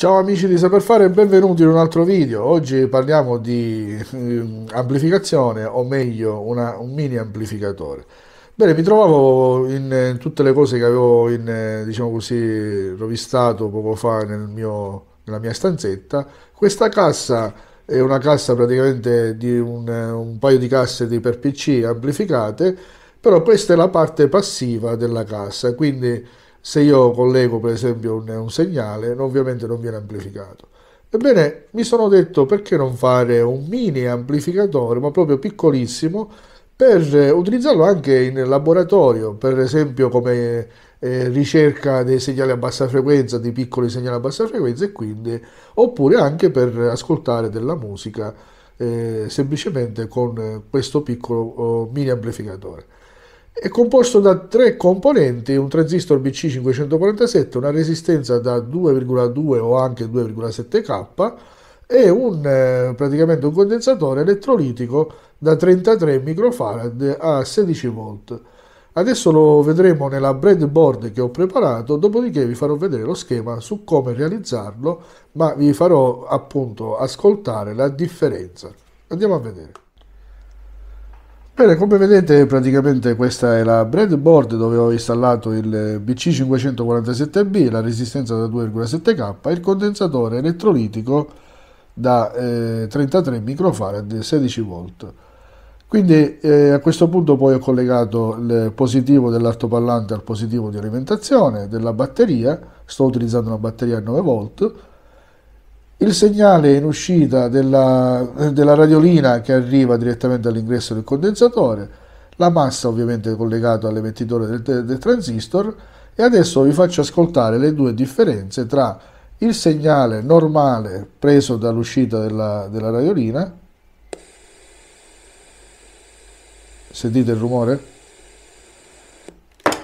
Ciao amici di Saper Fare e benvenuti in un altro video. Oggi parliamo di eh, amplificazione o meglio una, un mini amplificatore. Bene, mi trovavo in, in, tutte le cose che avevo in, diciamo così, rovistato poco fa nel mio, nella mia stanzetta. Questa cassa è una cassa praticamente di un, un paio di casse di per PC amplificate, però questa è la parte passiva della cassa, quindi se io collego per esempio un, un segnale, ovviamente non viene amplificato. Ebbene, mi sono detto perché non fare un mini amplificatore, ma proprio piccolissimo, per utilizzarlo anche in laboratorio, per esempio come eh, ricerca dei segnali a bassa frequenza, di piccoli segnali a bassa frequenza, e quindi, oppure anche per ascoltare della musica eh, semplicemente con questo piccolo oh, mini amplificatore. È composto da tre componenti, un transistor BC547, una resistenza da 2,2 o anche 2,7K e un, eh, praticamente un condensatore elettrolitico da 33 microfarad a 16 volt. Adesso lo vedremo nella breadboard che ho preparato, dopodiché vi farò vedere lo schema su come realizzarlo, ma vi farò appunto ascoltare la differenza. Andiamo a vedere. Bene, come vedete praticamente questa è la breadboard dove ho installato il BC547B, la resistenza da 2,7K e il condensatore elettrolitico da eh, 33 microfarad 16 volt. Quindi eh, a questo punto poi ho collegato il positivo dell'altopallante al positivo di alimentazione della batteria, sto utilizzando una batteria a 9 volt, il segnale in uscita della, della radiolina che arriva direttamente all'ingresso del condensatore, la massa ovviamente collegata all'emettitore del, del transistor e adesso vi faccio ascoltare le due differenze tra il segnale normale preso dall'uscita della, della radiolina sentite il rumore?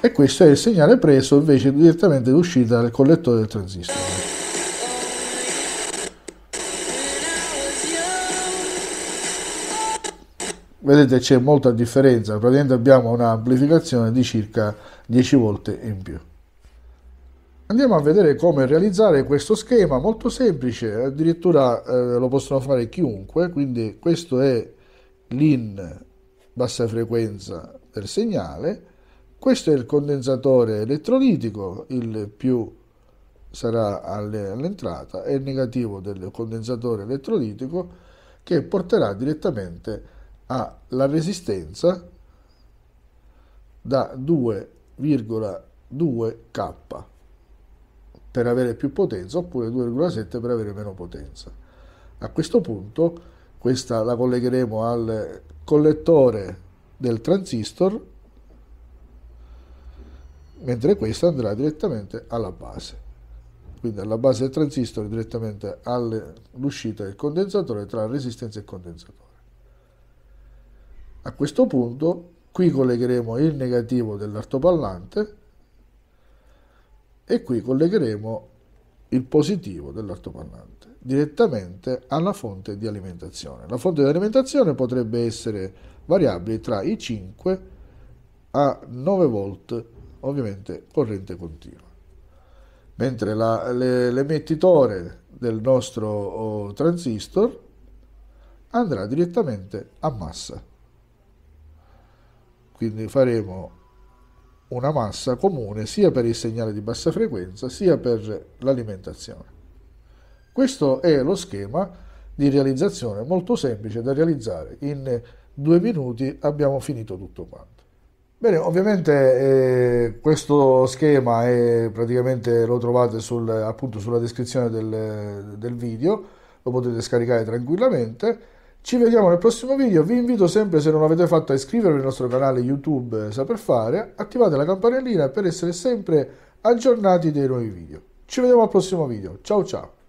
e questo è il segnale preso invece direttamente dall'uscita dal collettore del transistor vedete c'è molta differenza, praticamente abbiamo un'amplificazione di circa 10 volte in più. Andiamo a vedere come realizzare questo schema, molto semplice, addirittura eh, lo possono fare chiunque, quindi questo è l'in bassa frequenza del segnale, questo è il condensatore elettrolitico, il più sarà all'entrata e il negativo del condensatore elettrolitico che porterà direttamente ha la resistenza da 2,2K per avere più potenza oppure 2,7 per avere meno potenza. A questo punto questa la collegheremo al collettore del transistor mentre questa andrà direttamente alla base quindi alla base del transistor direttamente all'uscita del condensatore tra resistenza e condensatore a questo punto qui collegheremo il negativo dell'altopallante e qui collegheremo il positivo dell'altopallante direttamente alla fonte di alimentazione. La fonte di alimentazione potrebbe essere variabile tra i 5 a 9 volt, ovviamente corrente continua. Mentre l'emettitore del nostro oh, transistor andrà direttamente a massa quindi faremo una massa comune sia per il segnale di bassa frequenza sia per l'alimentazione. Questo è lo schema di realizzazione molto semplice da realizzare. In due minuti abbiamo finito tutto quanto. Bene, ovviamente eh, questo schema è praticamente lo trovate sul, appunto sulla descrizione del, del video, lo potete scaricare tranquillamente ci vediamo nel prossimo video, vi invito sempre se non l'avete fatto a iscrivervi al nostro canale YouTube Saper Fare, attivate la campanellina per essere sempre aggiornati dei nuovi video. Ci vediamo al prossimo video, ciao ciao!